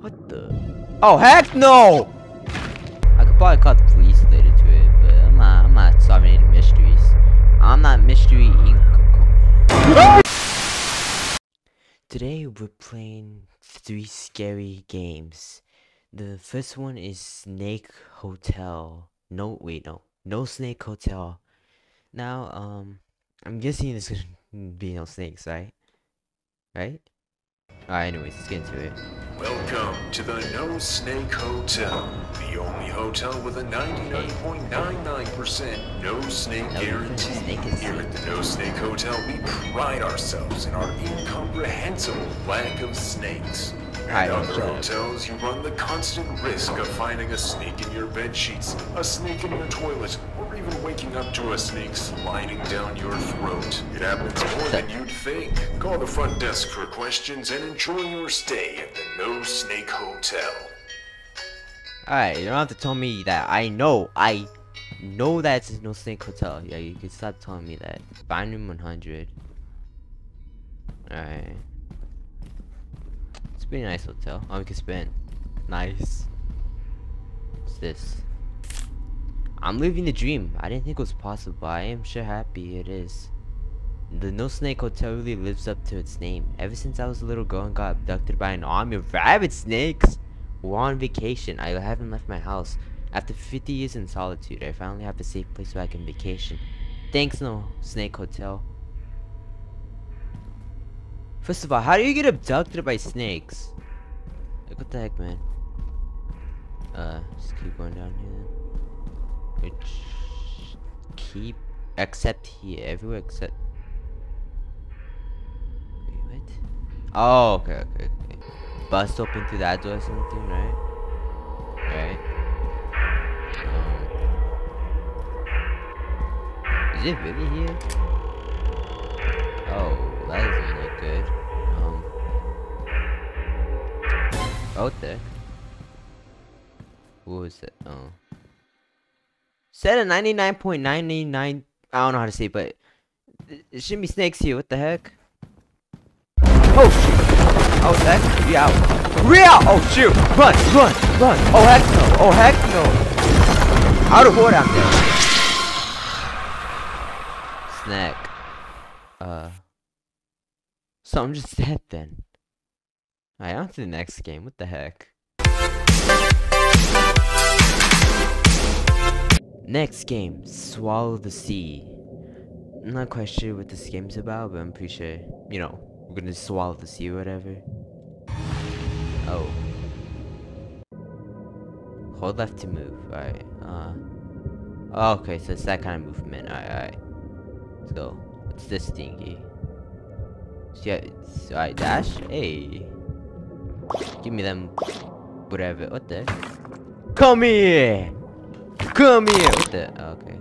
What the? Oh heck no! I could probably call the police later to it, but I'm not. I'm not solving any mysteries. I'm not mystery inc. Today we're playing three scary games. The first one is Snake Hotel. No, wait, no, no Snake Hotel. Now, um, I'm guessing there's gonna be no snakes, right? Right? Alright, anyways, let's get into it. Welcome to the No Snake Hotel, the only hotel with a 99.99% no snake No, guarantee. snake Here at the No Snake Hotel, we pride ourselves in our incomprehensible lack of snakes. I At don't other hotels, you run the constant risk of finding a snake in your bed sheets, a snake in your toilet, or even waking up to a snake sliding down your throat. It happens more than you'd think. Call the front desk for questions and enjoy your stay at the No Snake Hotel. Alright, you don't have to tell me that. I know. I know that it's no snake hotel. Yeah, you can stop telling me that. Binding 100. Alright. It's a pretty nice hotel. Oh, we can spin. Nice. What's this? I'm living the dream. I didn't think it was possible. But I am sure happy it is. The No Snake Hotel really lives up to its name. Ever since I was a little girl and got abducted by an army of rabid snakes, we're on vacation. I haven't left my house. After 50 years in solitude, I finally have a safe place where I can vacation. Thanks, No Snake Hotel. First of all, how do you get abducted by snakes? Like, what the heck, man? Uh, just keep going down here. Which keep except here, everywhere except. Wait, what? Oh, okay, okay, okay. Bust open through that door or something, right? Right. Um, is it really here? Oh, that doesn't look good. Um. Oh, what the? What was it? Oh. Set a 99.999. I don't know how to say it, but it shouldn't be snakes here. What the heck? Oh shoot! Oh heck? Yeah. Real! Oh shoot! Run! Run! Run! Oh heck no! Oh heck no! Out of order, I'm dead. Snack. Uh. So I'm just dead then. Alright, on to the next game. What the heck? Next game, Swallow the Sea. I'm not quite sure what this game's about, but I'm pretty sure, you know, we're gonna swallow the sea or whatever. Oh. Hold left to move, alright, uh. Oh, okay, so it's that kind of movement, alright, alright. Let's go. What's this thingy? So yeah, dash? Hey. Give me them, whatever, what the? Come here! Come here! What the? oh, Okay.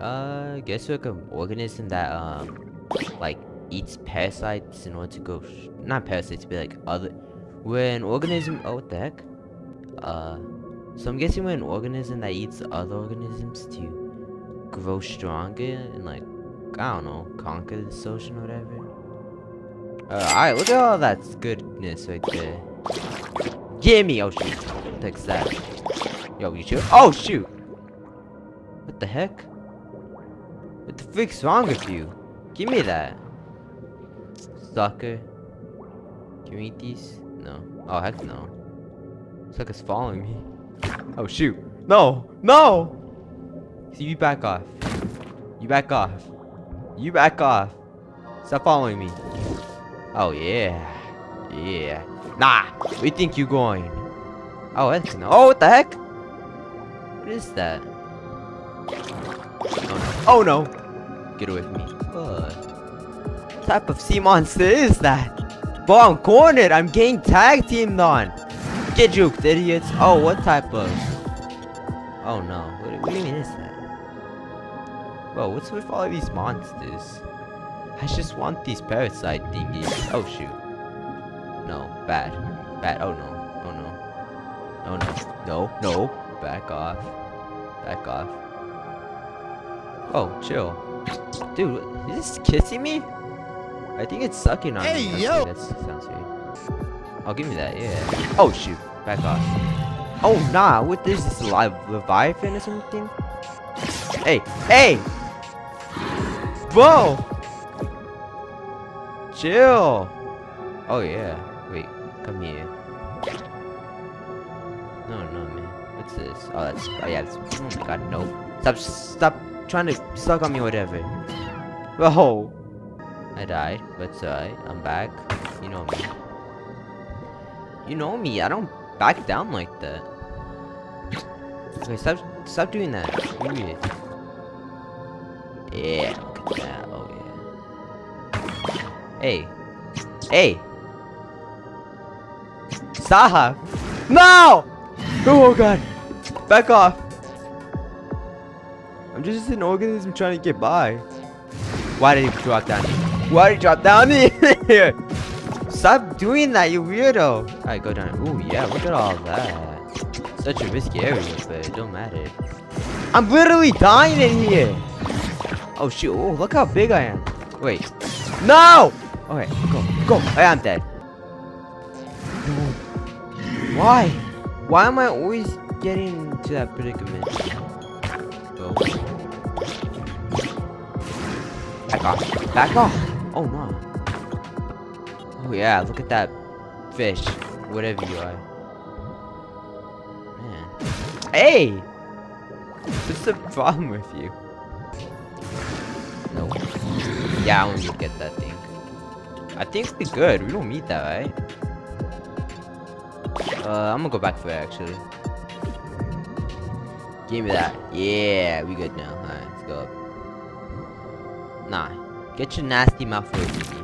Uh, guess we're like an organism that um, like eats parasites in order to go. Not parasites, but like other. When organism. Oh, what the heck? Uh, so I'm guessing we're an organism that eats other organisms to grow stronger and like I don't know, conquer the ocean or whatever. Uh, alright, look at all that goodness right there. Gimme! Oh shit, heck's that? Yo, you shoot? Oh shoot! What the heck? What the freak's wrong with you? Give me that. Sucker. Can we eat these? No. Oh heck no. Sucker's following me. Oh shoot. No! No! See you back off. You back off. You back off. Stop following me. Oh yeah. Yeah. Nah! You think you're going? Oh, that's no. Oh, what the heck? What is that? Oh no. Oh no! Get away from me. What type of sea monster is that? Bro, I'm cornered. I'm getting tag teamed on. Get juked, idiots. Oh, what type of? Oh no. What, what do you mean is that? Bro, what's with all of these monsters? I just want these parasite thingies. Oh shoot. No, bad. Bad. Oh no. Oh no. Oh no. No, no. Back off. Back off. Oh, chill. Dude, is this kissing me? I think it's sucking on Hey, me. yo! Okay, that sounds weird. Oh, give me that, yeah. Oh, shoot. Back off. Oh, nah. What is this, live Leviathan or something? Hey, hey! Whoa! Chill! Oh, yeah. Wait, come here. Oh, that's. Oh, yeah. That's, oh, God, no. Stop, stop trying to suck on me, whatever. Whoa! I died, but alright. I'm back. You know me. You know me. I don't back down like that. Okay, stop, stop doing that. Weird. Yeah, look at that. Oh yeah. Hey, hey. Stop! No! Oh god! Back off! I'm just an organism trying to get by. Why did he drop down? Why did he drop down here? Stop doing that, you weirdo! Alright, go down. Ooh, yeah, look at all that. Such a risky area, but it don't matter. I'm literally dying in here! Oh, shoot. Oh, look how big I am. Wait. No! Okay, go, go. I am dead. Why? Why am I always getting into that predicament? Back off. Back off. Oh, no. Oh, yeah. Look at that fish. Whatever you are. Man. Hey! What's the problem with you? No. Yeah, I want to get that thing. I think we good. We don't need that, right? Uh, I'm gonna go back for it, actually. Give me that. Yeah, we good now. Alright, let's go up. Nah. Get your nasty mouth away from me.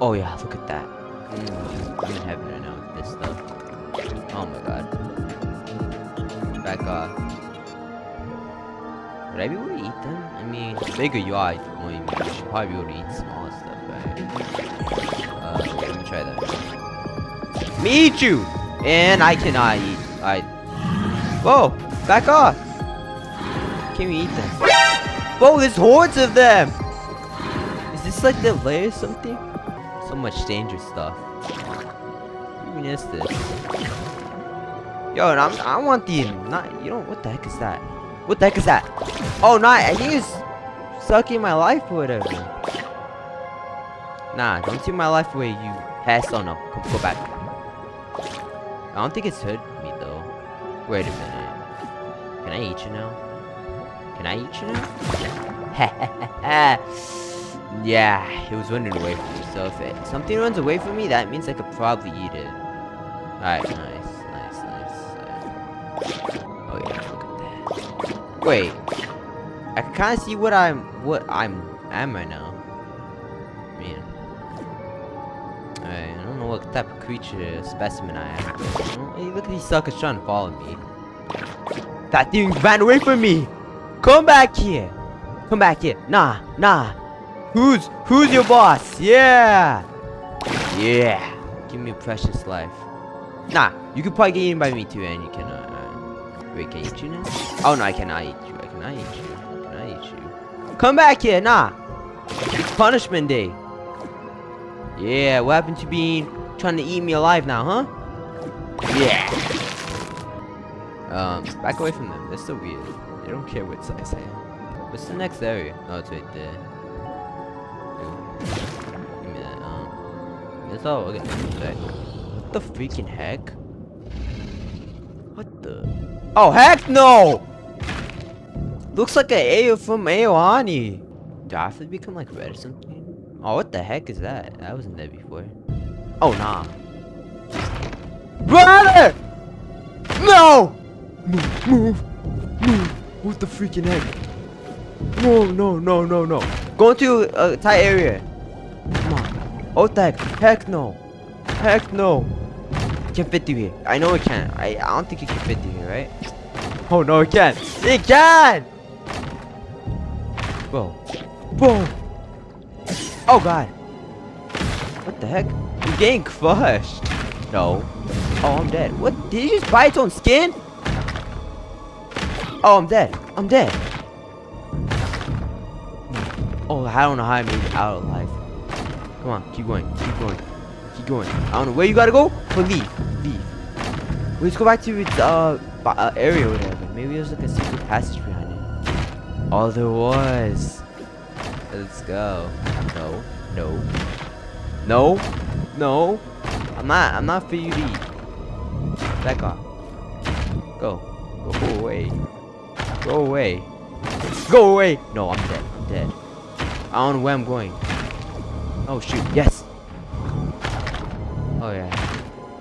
Oh yeah, look at that. I'm in heaven right now with this stuff. Oh my god. Back off. Would I be able to eat them? I mean, the bigger you are, the more you, you should probably be able to eat small stuff, right? Uh, let me try that. Me eat you! And I cannot eat. I. Whoa! Back off! Can we eat them? Whoa, there's hordes of them! Is this like the lair or something? So much dangerous stuff. Who is this? Yo, I'm, I want the not. You know what the heck is that? What the heck is that? Oh, no, I think it's sucking my life or whatever. Nah, don't take my life away, you pass Oh no, Come, go back. I don't think it's hurt me, though. Wait a minute. Can I eat you now? Can I eat you now? yeah, it was running away from me, so if it, something runs away from me, that means I could probably eat it. Alright, nice, nice, nice. Uh, oh yeah, look at that. Wait. I can kind of see what I'm what I'm am right now. Man. Alright, I don't know what type of creature specimen I am. Hey, look at these suckers trying to follow me. That thing ran away from me. Come back here. Come back here. Nah, nah. Who's who's your boss? Yeah. Yeah. Give me a precious life. Nah, you could probably get eaten by me too, and you cannot. Uh, wait, can I eat you now? Oh no, I cannot eat you. I cannot eat you. I cannot eat you. Come back here, nah. It's punishment day. Yeah, what happened to being trying to eat me alive now, huh? Yeah. Um, back away from them. They're so weird. They don't care what size I am. What's the next area? Oh, it's right there. Ooh. Give me that. Um, that's all. Okay. What the freaking heck? What the? Oh, heck no! Looks like an AO from Ao Oni. Do I have to become like red or something? Oh, what the heck is that? I wasn't there before. Oh, nah. Brother! No! Move, move, move. What the freaking heck? No, no, no, no, no. Go into a uh, tight area. Come on. Oh, the heck. Heck no. Heck no. Can't fit through here. I know it can. I, I don't think it can fit through here, right? Oh, no, it can. It can! Whoa. Whoa. Oh, God. What the heck? I'm getting crushed. No. Oh, I'm dead. What? Did he just bite its own skin? Oh, I'm dead. I'm dead. Oh, I don't know how I made it out alive. Come on, keep going, keep going. Keep going? I don't know where you gotta go, but leave, leave. Let's go back to its uh, uh area or whatever. Maybe there's like a secret passage behind it. Oh, there was. Let's go. No, no, no, no. I'm not. I'm not for you to eat. Back off. Go. Go away. Go away. Go away. No, I'm dead. I'm dead. I don't know where I'm going. Oh shoot. Yes. Oh yeah.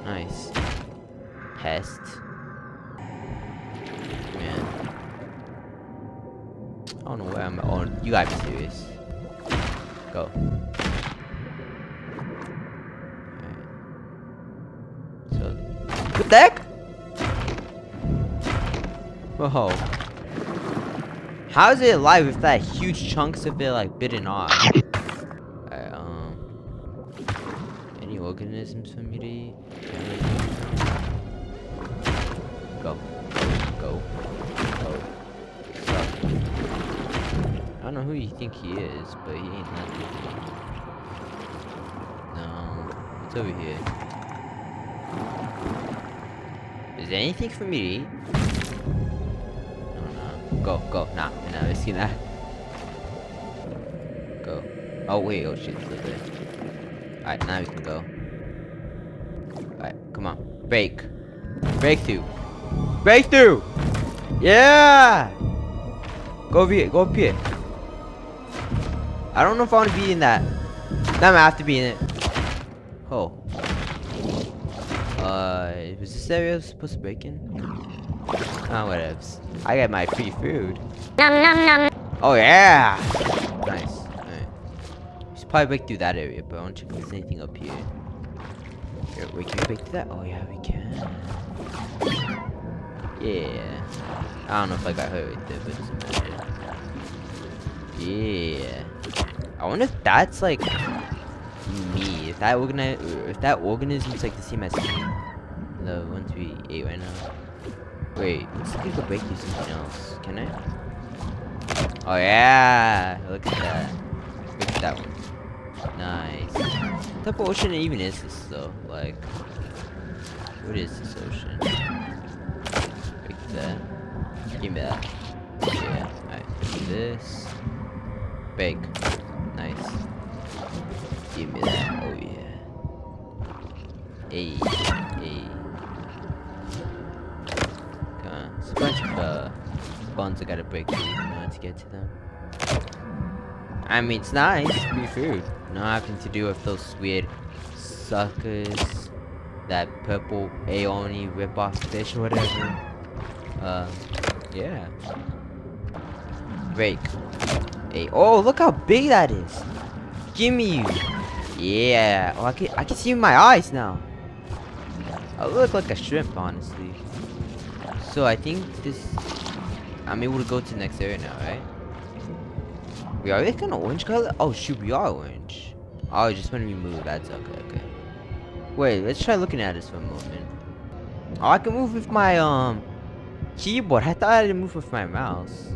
Nice. Pest. Man. I don't know where I'm on. You gotta be serious. Go. So, what the heck? Whoa. How is it alive if that huge chunks of it like bitten off? Um. Any organisms for me to eat? Go. Go. Go. I don't know who you think he is, but he ain't nothing. No. It's over here. Is there anything for me to eat? Go, go. Nah, we're not risking that. Go. Oh, wait. Oh, shit. Alright, now we can go. Alright, come on. Break. Breakthrough. Breakthrough! Yeah! Go over here. Go up here. I don't know if I want to be in that. Now I have to be in it. Oh. Uh, was this area supposed to break in? Ah, whatevs. I got my free food. Oh yeah! Nice. Alright. We should probably break through that area, but I want to check if there's anything up here. Here, wait, can break through that? Oh yeah, we can. Yeah. I don't know if I got hurt right there, but it doesn't matter. Yeah. I wonder if that's like me. If that organi if uh, that organism's like the same as me. The ones we ate right now. Wait, let's see if can break through something else. Can I? Oh yeah! Look at that. Look at that one. Nice. What type of ocean even is this though? Like, what is this ocean? Break that. Give me that. Yeah. Alright. This. Big. Nice. Give me that. Oh yeah. Hey. Hey. Come on. It's a bunch of uh, buns I gotta break through in order to get to them. I mean, it's nice. Free food. Not having to do with those weird suckers. That purple Ao Oni ripoff fish or whatever. Uh, yeah. Break. Hey, oh, look how big that is. Gimme you. Yeah. Oh, I can I can see my eyes now. I look like a shrimp, honestly. So I think this. I'm able to go to the next area now, right? We are like an orange color? Oh shoot, we are orange. Oh, just when we move. That's okay. Okay. Wait, let's try looking at this for a moment. Oh, I can move with my um keyboard. I thought I didn't move with my mouse.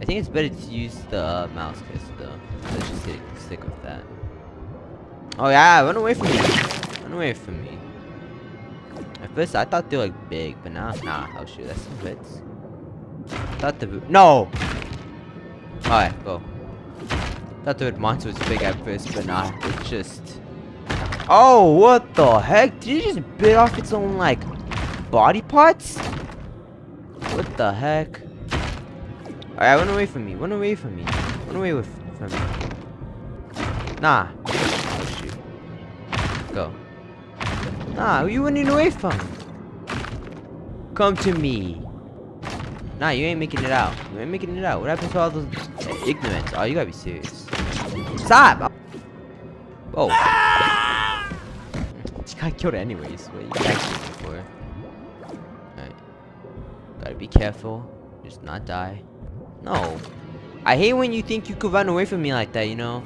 I think it's better to use the uh, mouse case though. Let's just stick, stick with that. Oh yeah, run away from me. Run away from me. At first I thought they were like big, but now nah. Oh shoot, that's some bits. Thought the no. Alright, go. Thought the monster was big at first, but nah. It's just. Oh, what the heck? Did it just bit off its own like body parts? What the heck? Alright, run away from me. Run away from me. Run away with from me. Nah. Nah, who you running away from? Come to me. Nah, you ain't making it out. You ain't making it out. What happened to all those uh, ignorance? Oh, you gotta be serious. Stop! Oh. you got killed anyways. What you killed for? Alright. Gotta be careful. Just not die. No. I hate when you think you could run away from me like that, you know?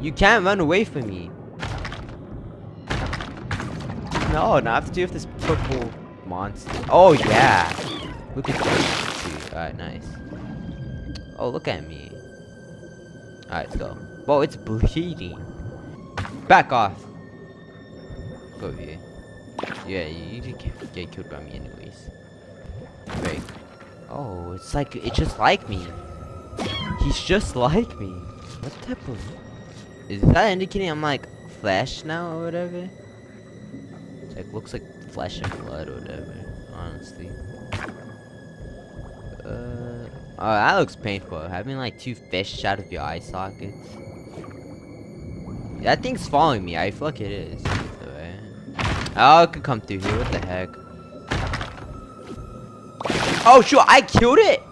You can't run away from me. No, not have to do with this purple monster. Oh, yeah. Look at that. Alright, nice. Oh, look at me. Alright, let's go. Whoa, it's bleeding. Back off. Go here. Yeah, you, you get, get killed by me anyways. Break. Oh, it's like, it's just like me. He's just like me. What type of... Is that indicating I'm like Flash now or whatever? Like, looks like flesh and blood or whatever, honestly. Uh, oh, that looks painful. Having like two fish out of your eye sockets. That thing's following me. I feel like it is. Oh, it could come through here. What the heck? Oh, shoot. I killed it.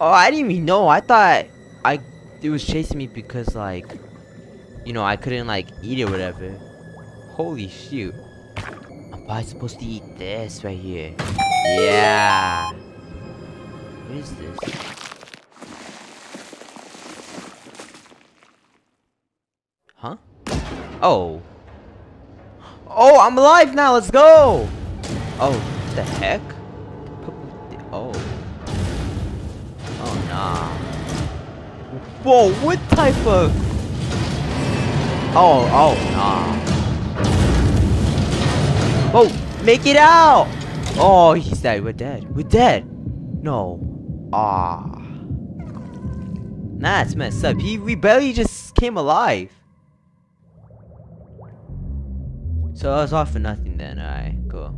Oh, I didn't even know. I thought I it was chasing me because like, you know, I couldn't like eat it or whatever. Holy shoot. I'm probably supposed to eat this right here. Yeah. What is this? Huh? Oh. Oh, I'm alive now. Let's go. Oh, the heck? Oh. Oh, nah. Whoa, what type of... Oh, oh, nah. Oh, make it out! Oh, he's dead. We're dead. We're dead. No. Ah. Nah, it's messed up. He, we barely just came alive. So I was off for nothing then. Alright, cool.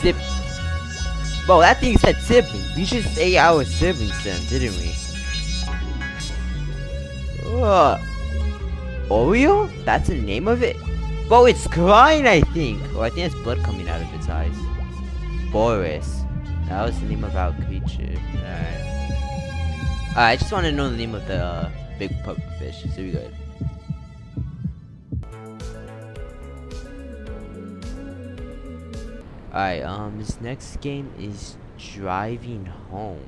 Sip. Bro, that thing said sibling. We should say our siblings then, didn't we? Uh, Oreo? That's the name of it? Bro, it's crying, I think. Oh, I think it's blood coming out of its eyes. Boris. That was the name of our creature. Alright. Alright, I just want to know the name of the uh, big pupfish, so we good. Alright, um, this next game is Driving Home.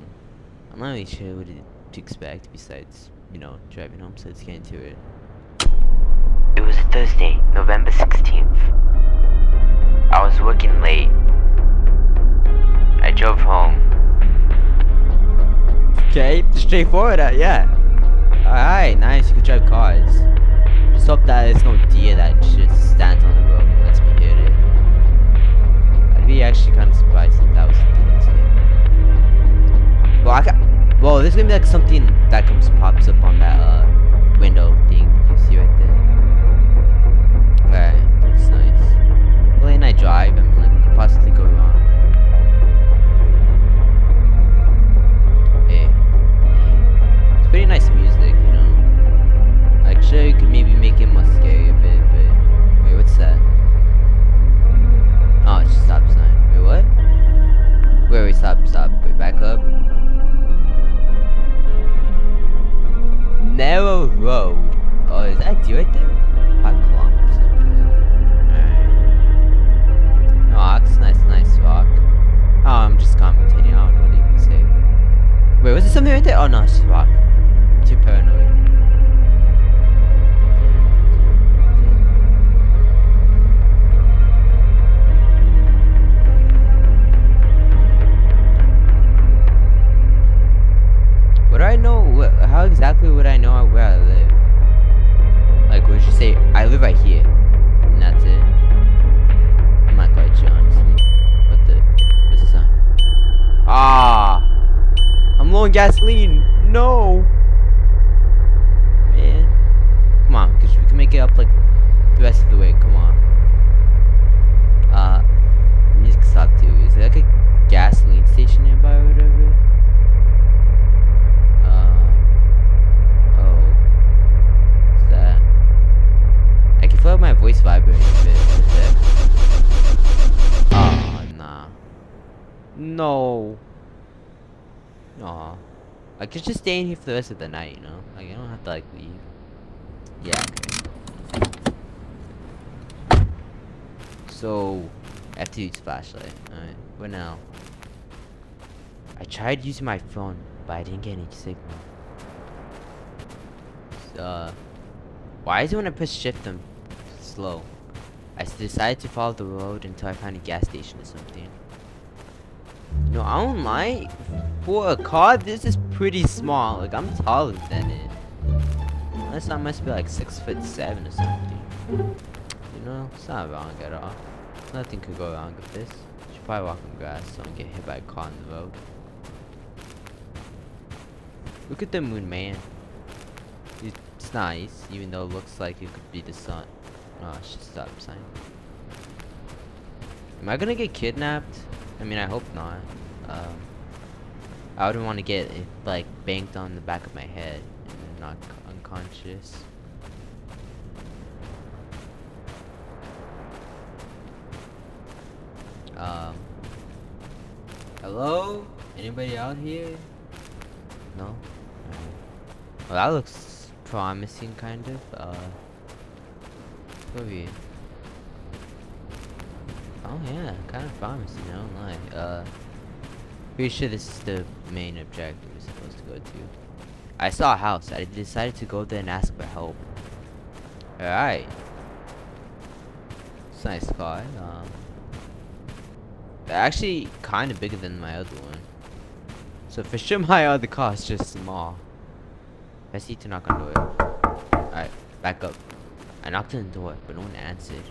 I'm not really sure what to expect besides, you know, driving home, so let's get into it. It was Thursday, November 16th. I was working late. I drove home. Okay, straightforward, uh, yeah. Alright, nice, you can drive cars. Just hope that there's no deer that just stands on the road and lets me hit it I'd be actually kind of surprised if that was the case. Well, I got. Well, there's gonna be like something that comes pops up on that uh window thing you see right there. Okay, that's nice. Late night drive. I mean, like, what could possibly go wrong? Hey, hey. It's pretty nice on gasoline! No! Man. Come on, because we can make it up, like, the rest of the way, come on. Uh, music stop too. Is there like a gasoline station nearby or whatever? Uh, oh. What's that? I can feel my voice vibrating a bit. What's that? Oh, nah. No. I could just stay in here for the rest of the night, you know? Like, I don't have to, like, leave. Yeah, okay. So, I have to use flashlight. Alright, what now? I tried using my phone, but I didn't get any signal. Uh, why is it when I push shift I'm slow? I decided to follow the road until I find a gas station or something. No, I don't like. For a car, this is pretty small. Like, I'm taller than it. Unless I must be like six foot seven or something. You know, it's not wrong at all. Nothing could go wrong with this. Should probably walk on grass so I don't get hit by a car on the road. Look at the moon, man. It's nice, even though it looks like it could be the sun. Oh, I should stop sign. Am I gonna get kidnapped? I mean, I hope not. Um, I wouldn't want to get like banked on the back of my head and not unconscious. Um. Hello? Anybody out here? No? Well, that looks promising, kind of. Uh. Here. Oh yeah, kind of promising, I don't lie. Uh. Pretty sure this is the main objective we're supposed to go to. I saw a house. I decided to go there and ask for help. Alright. It's a nice car. Um, actually kind of bigger than my other one. So for sure my other car is just small. I see to knock on the door. Alright, back up. I knocked on the door, but no one answered.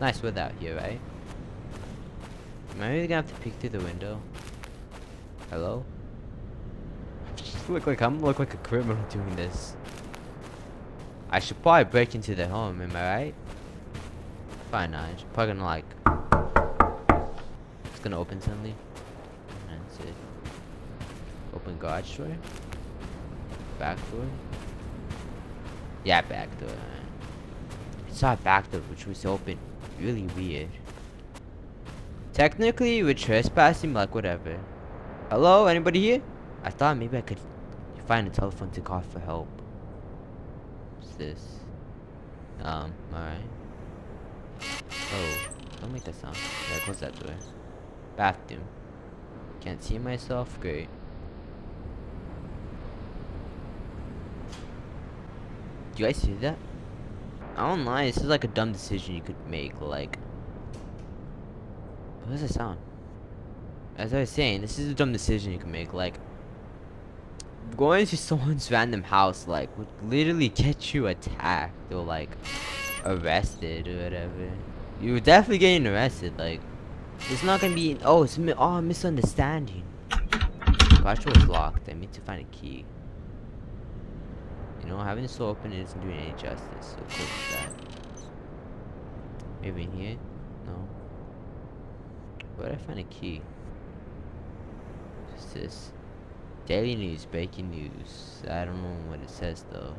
Nice weather out here, right? Am I really gonna have to peek through the window? Hello? look like I'm look like a criminal doing this. I should probably break into their home, am I right? Fine, not. It's probably gonna like it's gonna open suddenly. That's it. Open garage door. Back door. Yeah, back door. It's not back door, which was open. Really weird. Technically, we're trespassing, like whatever. Hello, anybody here? I thought maybe I could find a telephone to call for help. What's this? Um, alright. Oh, don't make that sound. Yeah, close that door. Bathroom. Can't see myself? Great. Do you guys see that? I don't lie, this is like a dumb decision you could make, like... What does it sound? As I was saying, this is a dumb decision you can make, like... Going to someone's random house, like, would literally get you attacked, or like, arrested, or whatever. You're definitely getting arrested, like... It's not gonna be, oh, it's mi oh, misunderstanding. Garage is locked, I need to find a key. You know, having this door open isn't doing any justice, so that. Maybe in here? No. Where'd I find a key? What's this? Daily news, breaking news. I don't know what it says though.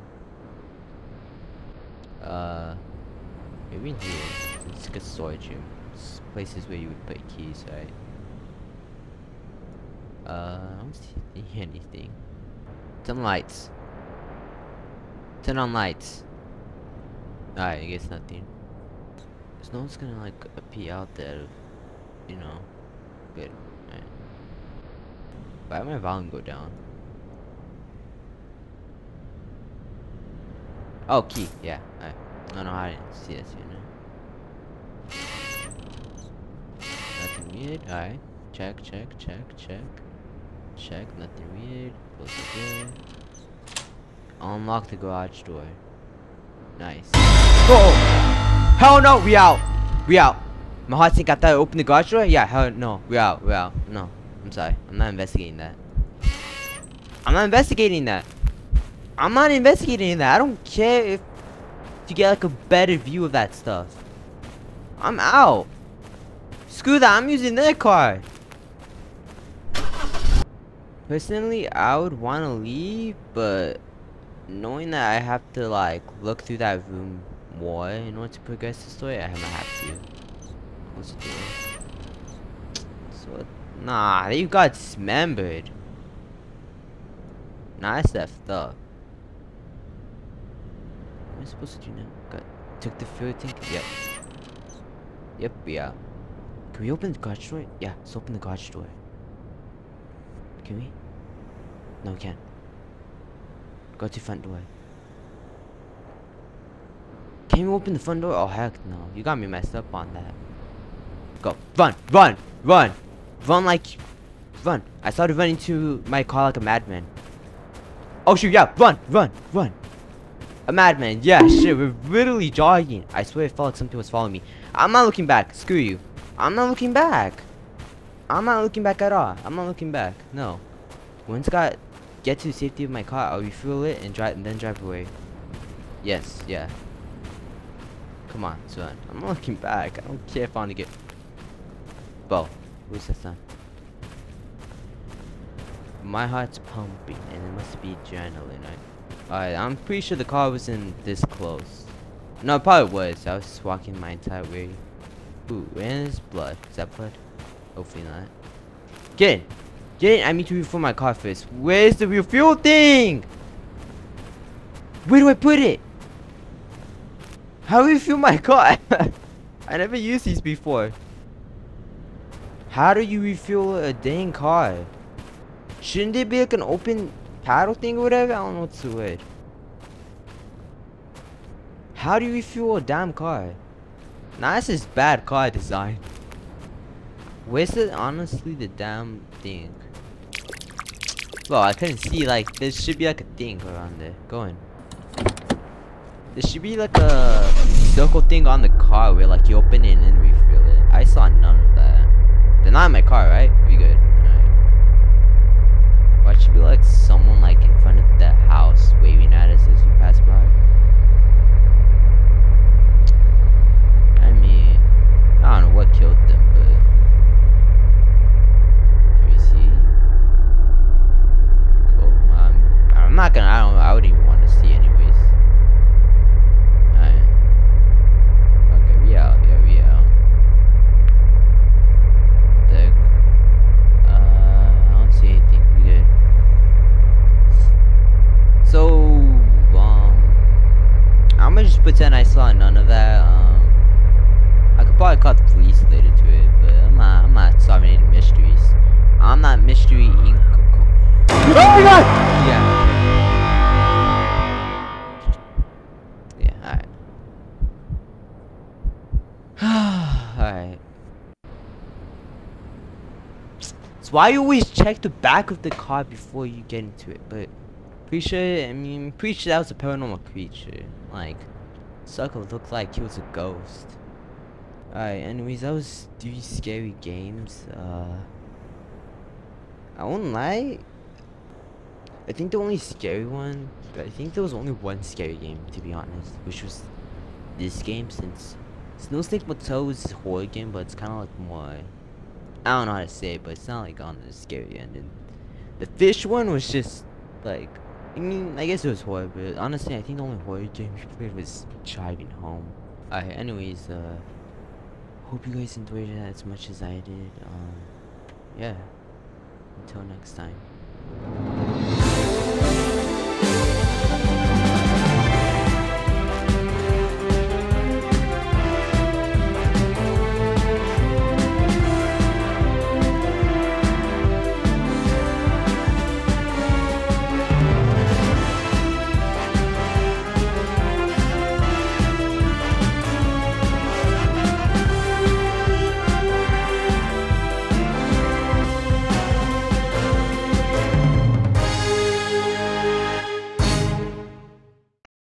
Uh, maybe in here. It's like a storage room. It's places where you would put keys, right? Uh, I don't see anything. Turn lights. Turn on lights. Alright, I guess nothing. No one's gonna like appear out there, you know. Good. Why my volume go down? Oh, key. Yeah. I don't know how I didn't see this, you know. Nothing weird. Alright. Check, check, check, check. Check. Nothing weird. Close the door. Unlock the garage door. Nice. Oh! Hell no! We out! We out! My heart sync after I open the garage door? Yeah, hell no. We out. We out. No. I'm sorry. I'm not investigating that. I'm not investigating that. I'm not investigating that. I don't care if you get like a better view of that stuff. I'm out. Screw that. I'm using their car. Personally, I would want to leave, but knowing that I have to like look through that room more in order to progress the story, I might have to. What's it doing? So, nah, you got dismembered. Nah, that's effed. What am I supposed to do now? Got took the fuel tank? Yep. Yep, yeah. Can we open the garage door? Yeah, let's open the garage door. Can we? No, we can't. Go to front door. Can you open the front door? Oh heck no. You got me messed up on that. go. Run, run, run, run like, run. I started running to my car like a madman. Oh shoot, yeah, run, run, run. A madman, yeah, shit, we're literally jogging. I swear it felt like something was following me. I'm not looking back, screw you. I'm not looking back. I'm not looking back at all. I'm not looking back, no. I got, get to the safety of my car, I'll refuel it and drive, and then drive away. Yes, yeah. Come on, son. I'm not looking back. I don't care if I want to get... Bo, who's that son? My heart's pumping, and it must be adrenaline, right? Alright, I'm pretty sure the car wasn't this close. No, it probably was. I was just walking my entire way. Ooh, and there's blood. Is that blood? Hopefully not. Get in! In! I need to refuel my car first. Where's the refuel thing? Where do I put it? How do you refuel my car? I never used these before. How do you refuel a dang car? Shouldn't it be like an open paddle thing or whatever? I don't know what's the word. How do you refuel a damn car? Nah, this is bad car design. Where's the honestly the damn thing? Well, I couldn't see like there should be like a thing around there. Go in. There should be like a circle thing on the car where like you open it and refill it. I saw none of that. They're not in my car, right? We good. Alright. Why should be like someone like in front of that house waving at us as we pass by? I mean, I don't know what killed them, but can we see? Cool. Um, I'm not gonna. I don't. I wouldn't even want to see anyways. Alright. Okay, we out. Yeah, we out. The. Uh, I don't see anything. We good. So, um, I'm gonna just pretend I saw none of that. Um, I could probably call the police later to it, but I'm not. I'm not solving any mysteries. I'm not mystery inc. Oh my god! Yeah. Why you always check the back of the car before you get into it? But pretty sure. I mean, pretty sure that was a paranormal creature. Like, sucker looked like he was a ghost. Alright, anyways, that was three scary games. Uh, I won't lie. I think the only scary one, I think there was only one scary game to be honest, which was this game since Snow Snake Motel is a horror game, but it's kind of like more. I don't know how to say it, but it's not like on the scary end. The fish one was just like, I mean, I guess it was horror, but honestly, I think the only horror game we played was Driving Home. Alright, anyways, uh. Hope you guys enjoyed it as much as I did. Um, yeah. Until next time.